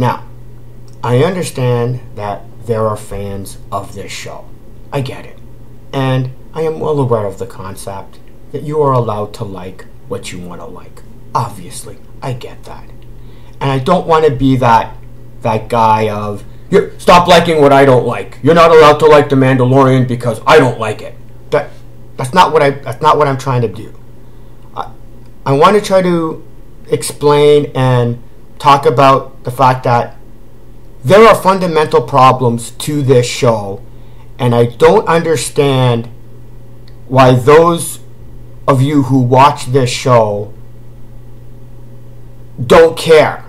Now, I understand that there are fans of this show. I get it. And I am well aware of the concept that you are allowed to like what you want to like. Obviously, I get that. And I don't want to be that that guy of you stop liking what I don't like. You're not allowed to like The Mandalorian because I don't like it. That that's not what I that's not what I'm trying to do. I, I want to try to explain and talk about the fact that there are fundamental problems to this show and I don't understand why those of you who watch this show don't care.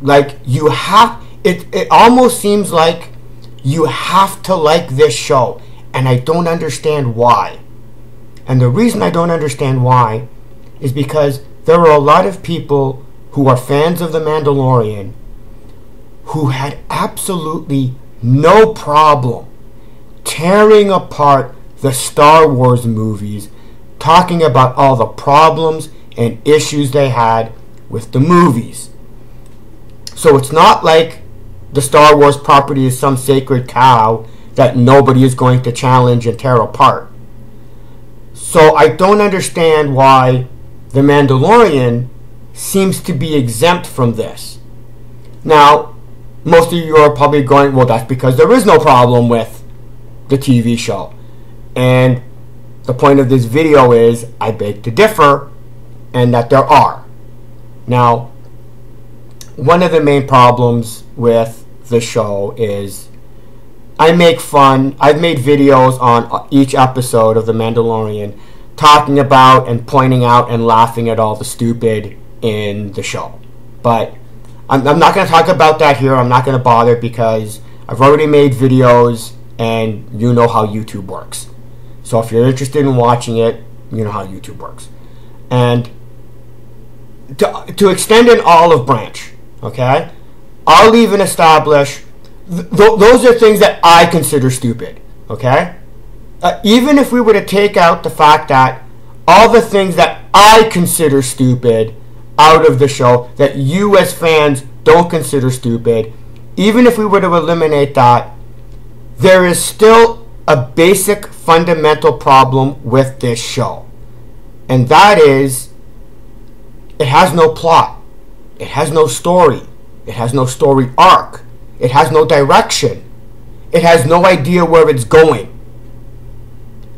Like you have it it almost seems like you have to like this show and I don't understand why. And the reason I don't understand why is because there are a lot of people who are fans of The Mandalorian who had absolutely no problem tearing apart the Star Wars movies, talking about all the problems and issues they had with the movies. So it's not like the Star Wars property is some sacred cow that nobody is going to challenge and tear apart. So I don't understand why The Mandalorian seems to be exempt from this. Now, most of you are probably going, well, that's because there is no problem with the TV show. And the point of this video is I beg to differ and that there are. Now, one of the main problems with the show is I make fun. I've made videos on uh, each episode of The Mandalorian talking about and pointing out and laughing at all the stupid in the show. But I'm, I'm not going to talk about that here. I'm not going to bother because I've already made videos and you know how YouTube works. So if you're interested in watching it, you know how YouTube works. And to, to extend an olive branch, okay? I'll even establish th- those are things that I consider stupid. Okay, uh, even if we were to take out the fact that all the things that I consider stupid out of the show that you as fans don't consider stupid, even if we were to eliminate that, there is still a basic fundamental problem with this show. And that is it has no plot. It has no story. It has no story arc. It has no direction. It has no idea where it's going.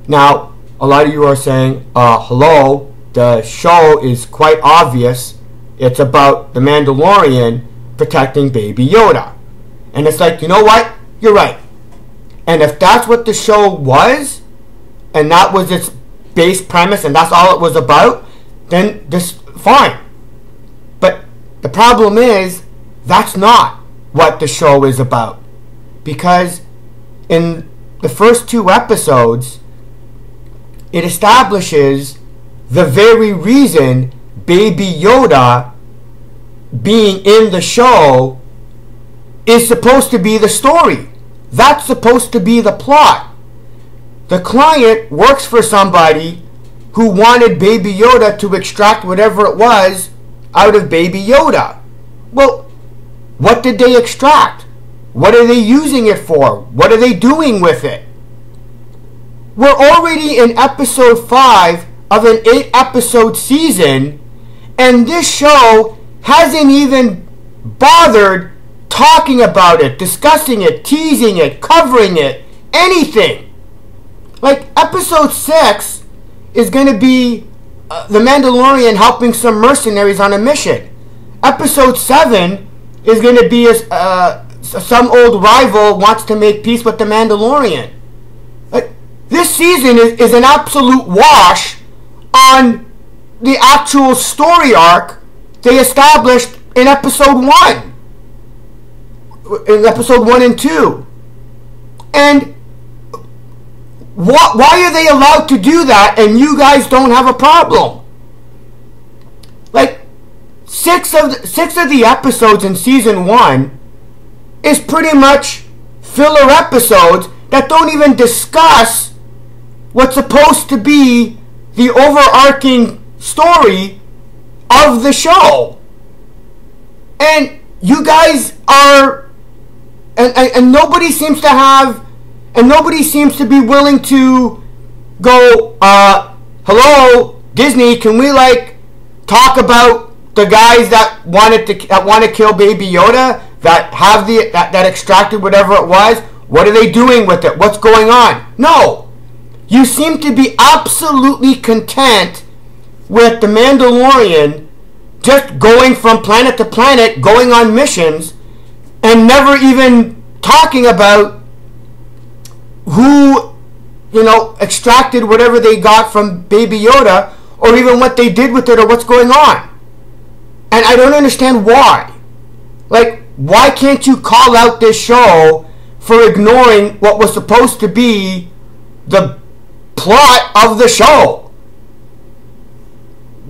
Now, a lot of you are saying, uh, hello, the show is quite obvious. It's about the Mandalorian protecting Baby Yoda. And it's like, you know what? You're right. And if that's what the show was, and that was its base premise, and that's all it was about, then this fine. But the problem is, that's not what the show is about. Because in the first two episodes, it establishes the very reason Baby Yoda being in the show is supposed to be the story. That's supposed to be the plot. The client works for somebody who wanted Baby Yoda to extract whatever it was out of Baby Yoda. Well, what did they extract? What are they using it for? What are they doing with it? We're already in episode 5 of an 8 episode season, and this show hasn't even bothered talking about it, discussing it, teasing it, covering it, anything. Like episode 6 is going to be uh, the Mandalorian helping some mercenaries on a mission. Episode 7 is going to be uh, some old rival wants to make peace with the Mandalorian. this season is, is an absolute wash on the actual story arc they established in episode one, in episode one and two, and. What, why are they allowed to do that and you guys don't have a problem? Like, six of the, six of the episodes in season one is pretty much filler episodes that don't even discuss what's supposed to be the overarching story of the show. And you guys are, and, and, and nobody seems to have, and nobody seems to be willing to go, uh, hello, Disney, can we like talk about the guys that wanted to that want to kill Baby Yoda that have the that, that extracted whatever it was? What are they doing with it? What's going on? No, you seem to be absolutely content with the Mandalorian just going from planet to planet, going on missions, and never even talking about who, you know, extracted whatever they got from Baby Yoda, or even what they did with it, or what's going on. And I don't understand why. Like, why can't you call out this show for ignoring what was supposed to be the plot of the show?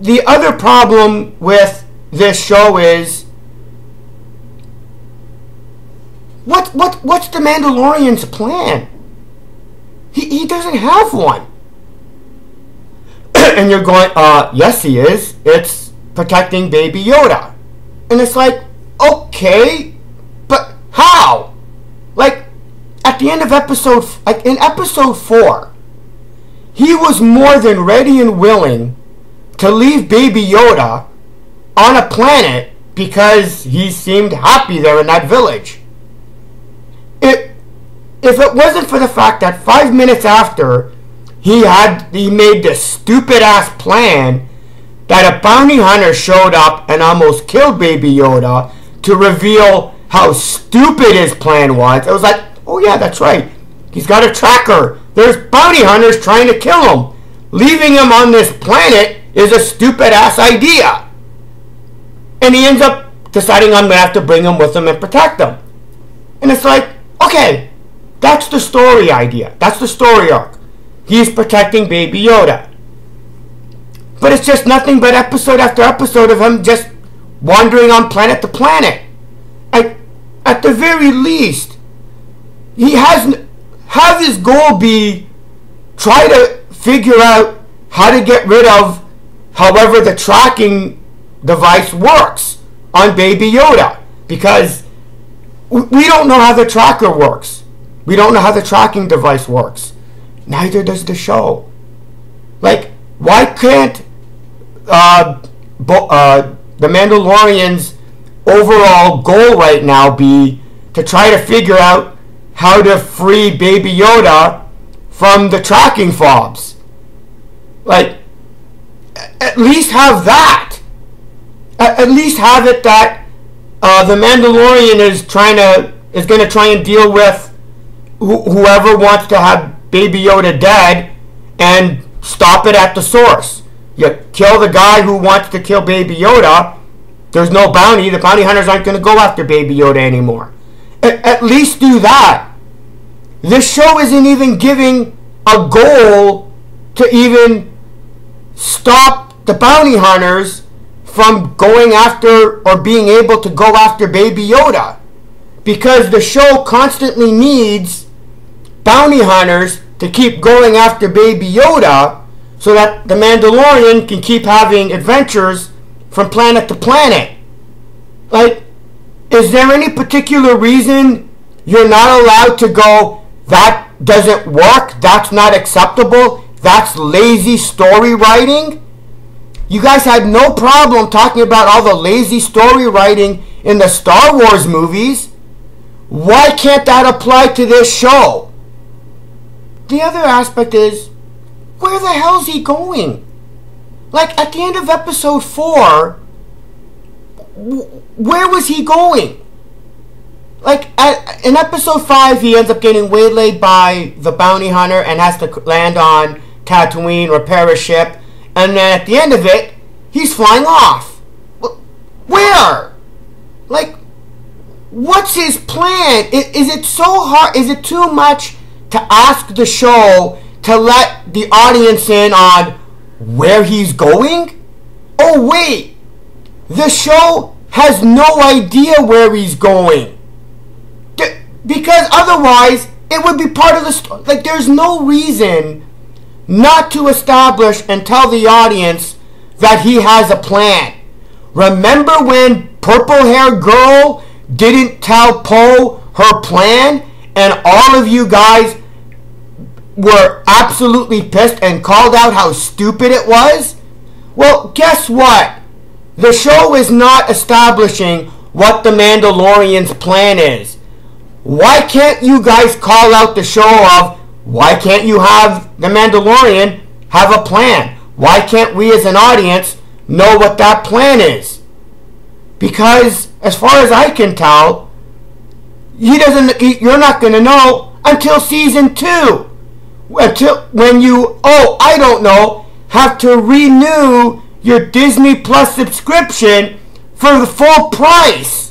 The other problem with this show is what what what's the Mandalorian's plan? He he doesn't have one. and you're going, uh, yes he is. It's protecting baby Yoda. And it's like, okay, but how? Like at the end of episode like in episode 4, he was more than ready and willing to leave Baby Yoda on a planet because he seemed happy there in that village. It, if it wasn't for the fact that five minutes after he had he made this stupid ass plan that a bounty hunter showed up and almost killed Baby Yoda to reveal how stupid his plan was, it was like, oh yeah, that's right. He's got a tracker. There's bounty hunters trying to kill him. Leaving him on this planet is a stupid ass idea. And he ends up deciding I'm going to have to bring him with him and protect him. And it's like, okay, that's the story idea. That's the story arc. He's protecting Baby Yoda. But it's just nothing but episode after episode of him just wandering on planet to planet. At, at the very least, he has have his goal be try to figure out how to get rid of however the tracking device works on Baby Yoda because we don't know how the tracker works. We don't know how the tracking device works. Neither does the show. Like, why can't uh, bo- uh, the Mandalorian's overall goal right now be to try to figure out how to free Baby Yoda from the tracking fobs? Like, at least have that. At, least have it that uh, the Mandalorian is trying to is going to try and deal with wh- whoever wants to have Baby Yoda dead and stop it at the source. You kill the guy who wants to kill Baby Yoda. There's no bounty. The bounty hunters aren't going to go after Baby Yoda anymore. At, at least do that. This show isn't even giving a goal to even stop the bounty hunters from going after or being able to go after Baby Yoda. Because the show constantly needs bounty hunters to keep going after Baby Yoda so that the Mandalorian can keep having adventures from planet to planet. Like, is there any particular reason you're not allowed to go, that doesn't work, that's not acceptable, that's lazy story writing? You guys had no problem talking about all the lazy story writing in the Star Wars movies. Why can't that apply to this show? The other aspect is where the hell's he going? Like at the end of episode four, where was he going? Like at, in episode five, he ends up getting waylaid by the bounty hunter and has to land on Tatooine, repair a ship, and then at the end of it, he's flying off. Where? Like, what's his plan? Is, is it so hard? Is it too much to ask the show to let the audience in on where he's going? Oh, wait. The show has no idea where he's going. Because otherwise, it would be part of the story. Like, there's no reason not to establish and tell the audience that he has a plan. Remember when purple haired girl didn't tell Poe her plan, and all of you guys were absolutely pissed and called out how stupid it was? Well, guess what? The show is not establishing what the Mandalorian's plan is. Why can't you guys call out the show of why can't you have the Mandalorian have a plan? Why can't we as an audience know what that plan is? Because as far as I can tell, he doesn't you're not going to know until season 2. Until when you oh, I don't know, have to renew your Disney Plus subscription for the full price.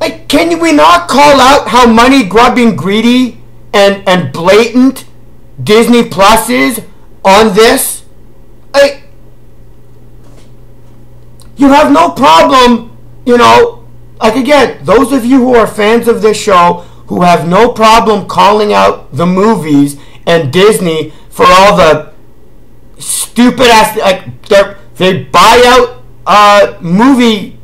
Like can we not call out how money grubbing greedy and and blatant Disney Plus is on this? I you have no problem, you know, like again, those of you who are fans of this show who have no problem calling out the movies and Disney for all the stupid ass like they they buy out uh, movie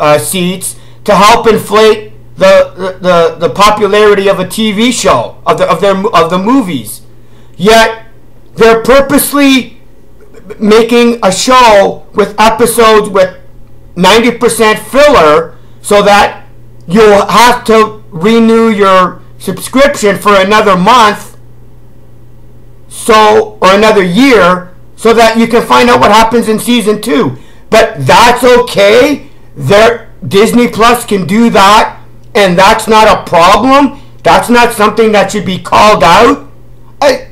uh, seats to help inflate the, the the popularity of a TV show of the of their of the movies. Yet they're purposely making a show with episodes with 90% filler so that you'll have to renew your subscription for another month so or another year so that you can find out what happens in season 2 but that's okay there Disney Plus can do that and that's not a problem that's not something that should be called out I,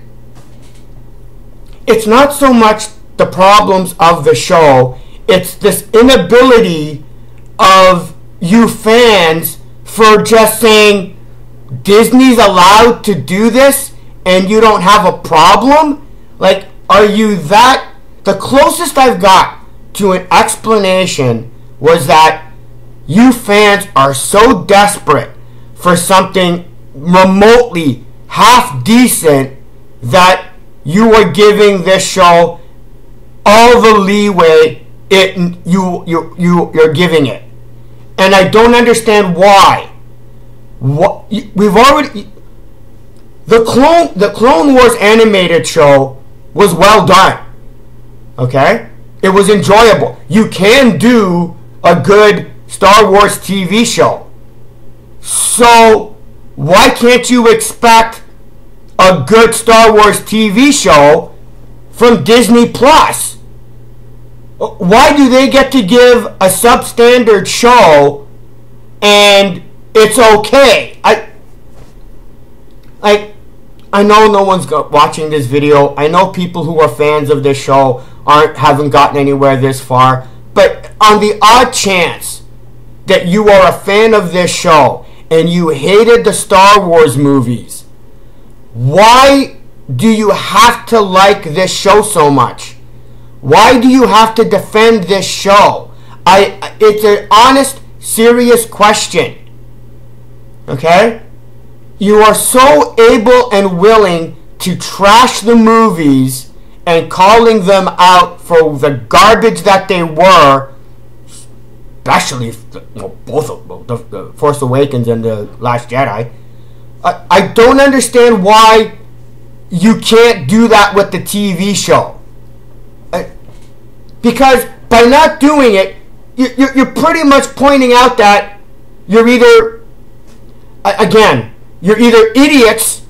it's not so much the problems of the show it's this inability of you fans for just saying Disney's allowed to do this and you don't have a problem? Like, are you that? The closest I've got to an explanation was that you fans are so desperate for something remotely half decent that you are giving this show all the leeway it you you you you're giving it, and I don't understand why. What we've already the clone the Clone Wars animated show was well done. Okay, it was enjoyable. You can do a good Star Wars TV show. So why can't you expect a good Star Wars TV show from Disney Plus? Uh, why do they get to give a substandard show and it's okay? I like I know no one's watching this video. I know people who are fans of this show aren't haven't gotten anywhere this far. But on the odd chance that you are a fan of this show and you hated the Star Wars movies, why do you have to like this show so much? Why do you have to defend this show? I it's an honest, serious question. Okay? You are so able and willing to trash the movies and calling them out for the garbage that they were, especially well, both of them, the, the Force Awakens and the Last Jedi. I, I don't understand why you can't do that with the TV show. Because by not doing it, you're, you're pretty much pointing out that you're either, again, you're either idiots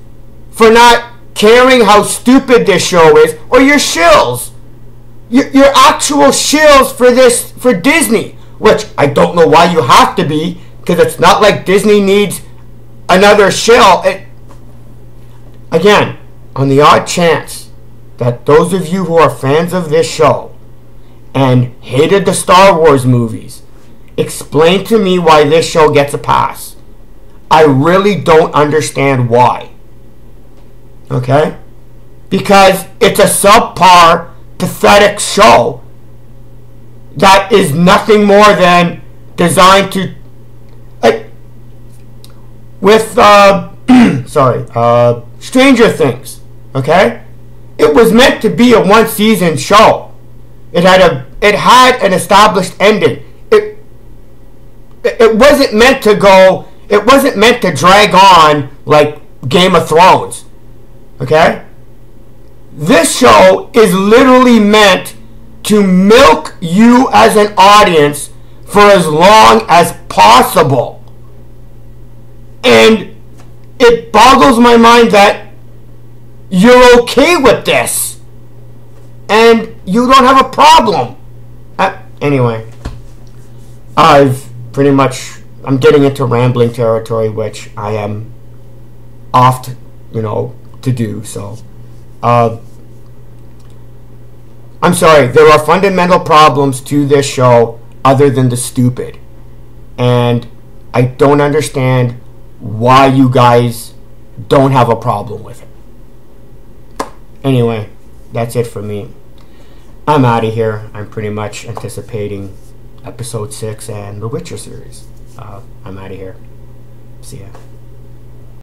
for not caring how stupid this show is, or you're shills. You're actual shills for this, for Disney, which I don't know why you have to be, because it's not like Disney needs another shell. It, again, on the odd chance that those of you who are fans of this show and hated the Star Wars movies. Explain to me why this show gets a pass. I really don't understand why. Okay? Because it's a subpar, pathetic show that is nothing more than designed to. Like, with, uh, sorry, uh, Stranger Things. Okay? It was meant to be a one season show. It had a it had an established ending. It it, it wasn't meant to go. It wasn't meant to drag on like Game of Thrones. Okay? This show is literally meant to milk you as an audience for as long as possible. And it boggles my mind that you're okay with this and you don't have a problem. Uh, anyway, I've pretty much I'm getting into rambling territory, which I am oft, you know, to do. So, uh, I'm sorry. There are fundamental problems to this show other than the stupid, and I don't understand why you guys don't have a problem with it. Anyway, that's it for me. I'm out of here. I'm pretty much anticipating episode 6 and the Witcher series. Uh, I'm out of here. See ya.